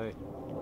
tardes.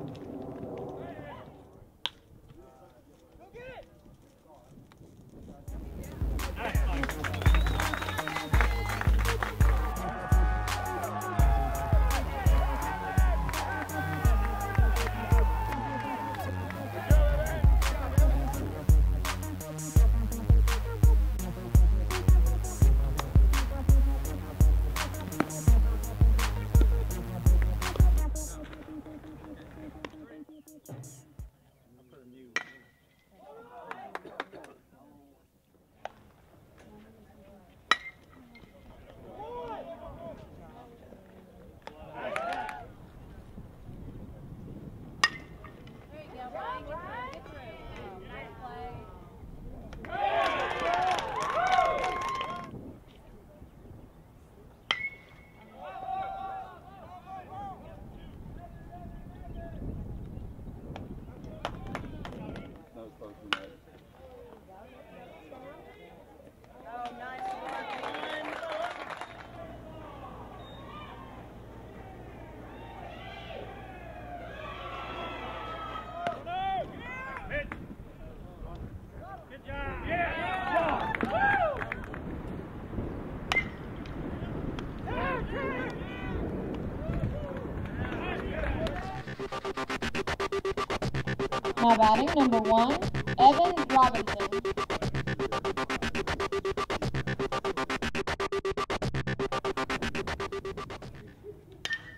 Now batting number one, Evan Robinson.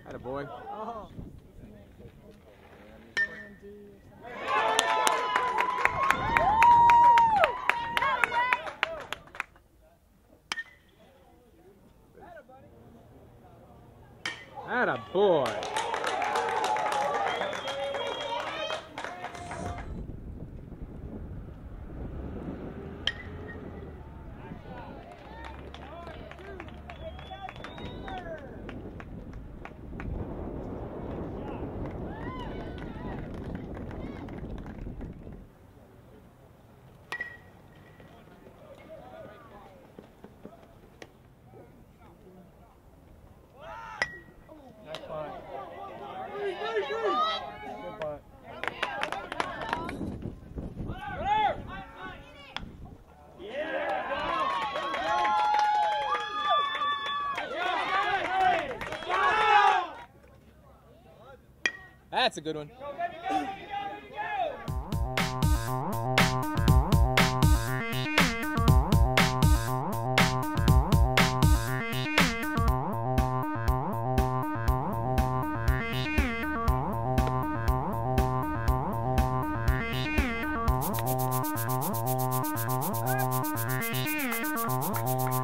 Had a boy. Had a boy. That's a good one. Go, baby, go, baby, go. Oh,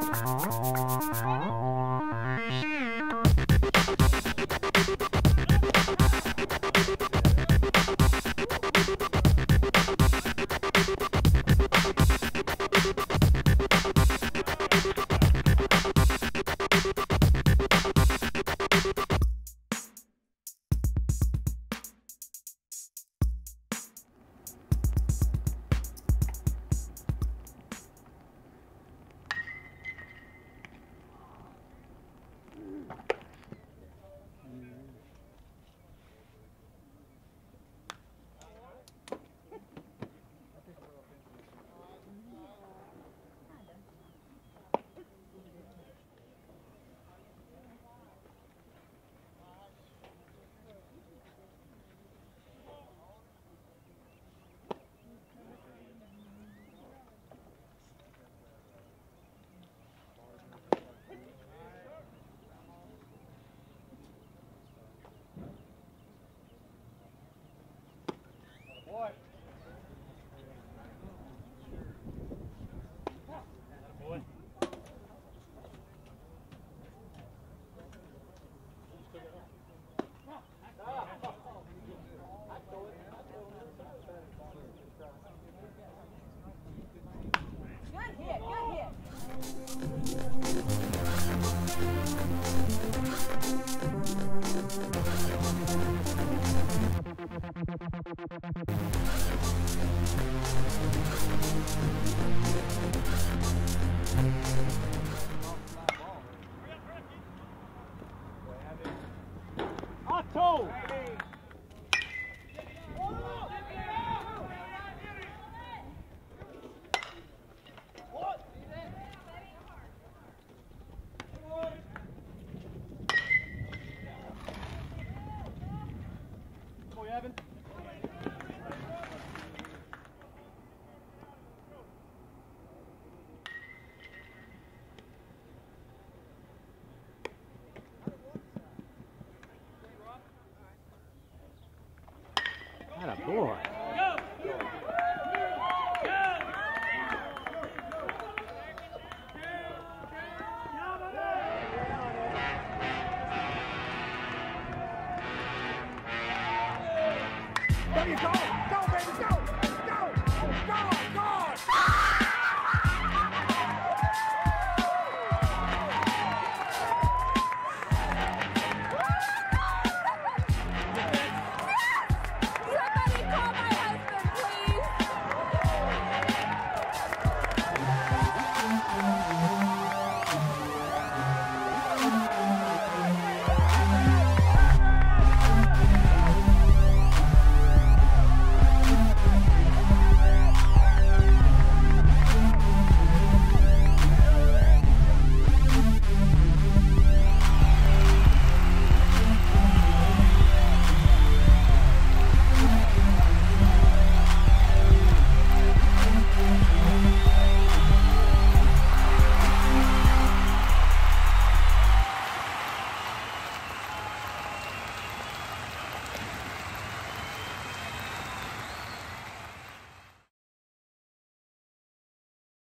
boy. Kevin. Go, go, baby, go!